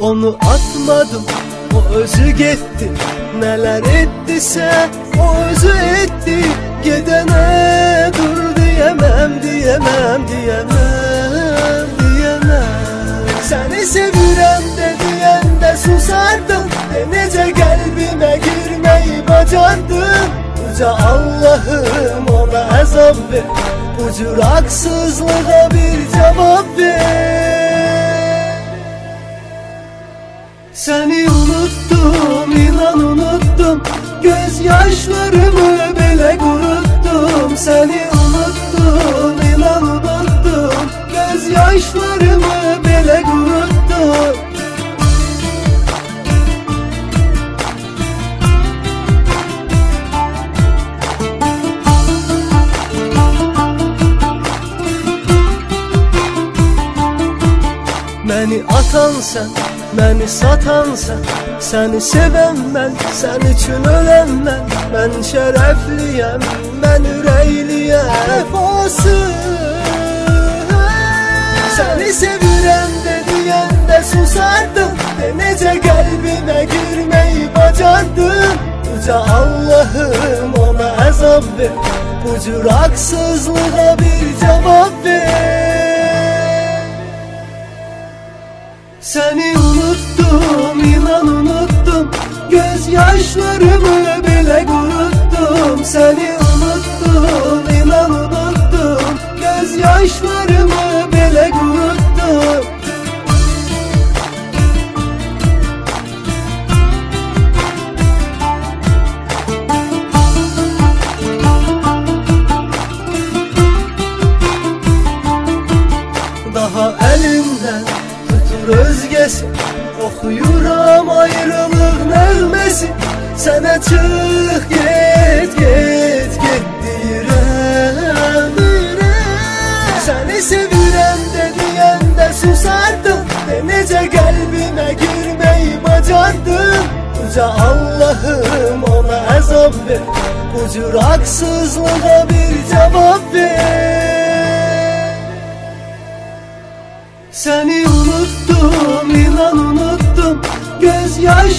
Onu atmadım o özü gitti. Neler ettiyse o özü etti. Gidene dur diyemem diyemem diyemem diyemem. Seni sevirem de diyende susardım. De nece kalbime girmeyi bacardın Yüce Allah'ım ona azap ver. Bu cür haksızlığa bir cevap ver Seni unuttum inan unuttum. Gözyaşlarımı bile kuruttum. Seni unuttum inan unuttum. Gözyaşlarımı bile kuruttum. Məni atan sən, məni satan sən Səni sevən mən, sən üçün ölən mən Mən şərəfliyəm, mən ürəkliyəm Vəfasız Səni sevirəm de susardım. De necə qəlbimə girməyi bacardın Uca Allahım ona əzab ver. Bu cür haksızlığa bir cavab ver. Seni Gözyaşlarımı bile kuruttum Seni unuttum inan unuttum. Gözyaşlarımı bile kuruttum Daha elimden tutur özgesi Okuyuram ayrılık nəğməsi Sənə çıx get get get deyirəm. Səni sevirəm de deyəndə susardım De necə qəlbimə girməyi bacardın. Uca Allahım ona əzab ver. Bu cür bir cevap ver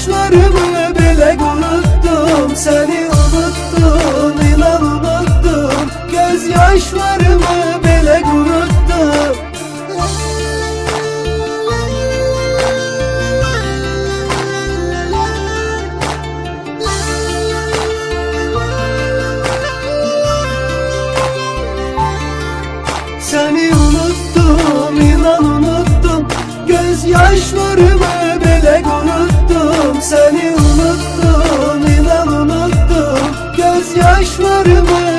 Gözyaşlarımı bile kuruttum Seni unuttum inan unuttum. Gözyaşlarımı bile kuruttum Seni unuttum inan unuttum. Gözyaşlarımı Seni